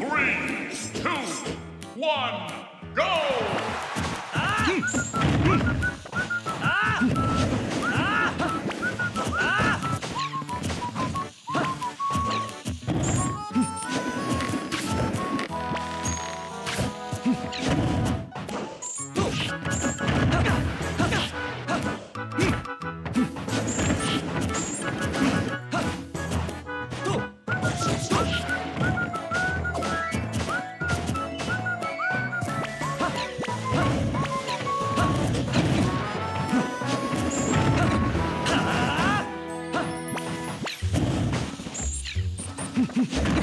Three, two, one, go! Ah! Hmm. Hmm. Yeah.